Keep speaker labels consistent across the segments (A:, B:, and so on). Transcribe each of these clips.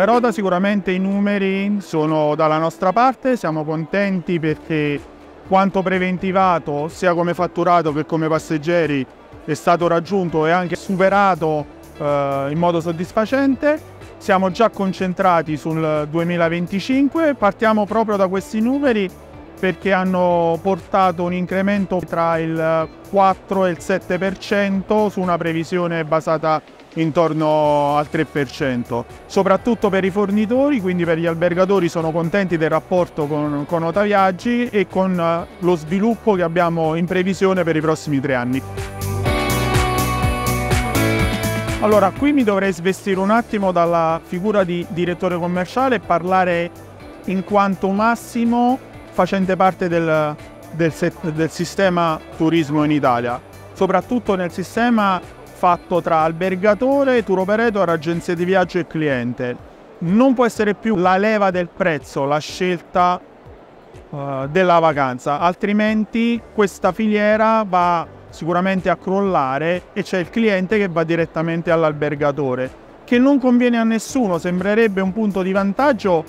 A: Superota sicuramente i numeri sono dalla nostra parte, siamo contenti perché quanto preventivato sia come fatturato che come passeggeri è stato raggiunto e anche superato eh, in modo soddisfacente. Siamo già concentrati sul 2025, partiamo proprio da questi numeri perché hanno portato un incremento tra il 4 e il 7% su una previsione basata intorno al 3%. Soprattutto per i fornitori, quindi per gli albergatori sono contenti del rapporto con, con Otaviaggi e con eh, lo sviluppo che abbiamo in previsione per i prossimi tre anni. Allora, qui mi dovrei svestire un attimo dalla figura di direttore commerciale e parlare in quanto massimo facente parte del, del, del sistema turismo in Italia, soprattutto nel sistema fatto tra albergatore, tour operator, agenzia di viaggio e cliente. Non può essere più la leva del prezzo, la scelta uh, della vacanza, altrimenti questa filiera va sicuramente a crollare e c'è il cliente che va direttamente all'albergatore, che non conviene a nessuno, sembrerebbe un punto di vantaggio,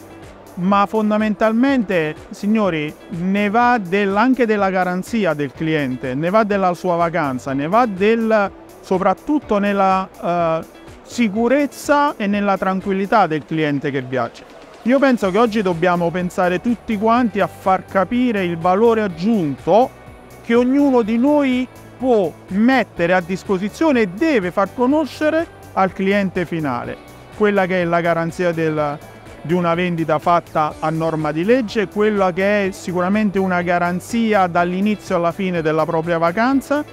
A: ma fondamentalmente, signori, ne va del, anche della garanzia del cliente, ne va della sua vacanza, ne va del, soprattutto nella uh, sicurezza e nella tranquillità del cliente che viaggia. Io penso che oggi dobbiamo pensare tutti quanti a far capire il valore aggiunto che ognuno di noi può mettere a disposizione e deve far conoscere al cliente finale. Quella che è la garanzia del, di una vendita fatta a norma di legge, quella che è sicuramente una garanzia dall'inizio alla fine della propria vacanza,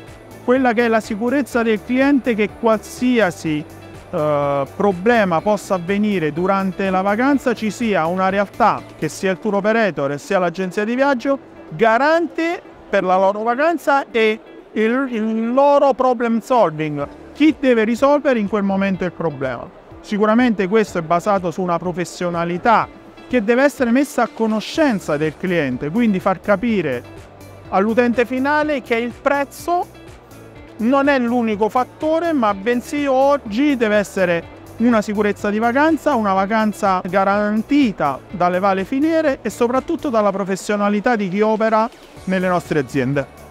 A: quella che è la sicurezza del cliente che qualsiasi eh, problema possa avvenire durante la vacanza ci sia una realtà, che sia il tour operator sia l'agenzia di viaggio, garante per la loro vacanza e il, il loro problem solving, chi deve risolvere in quel momento il problema. Sicuramente questo è basato su una professionalità che deve essere messa a conoscenza del cliente, quindi far capire all'utente finale che il prezzo non è l'unico fattore, ma bensì oggi deve essere una sicurezza di vacanza, una vacanza garantita dalle varie filiere e soprattutto dalla professionalità di chi opera nelle nostre aziende.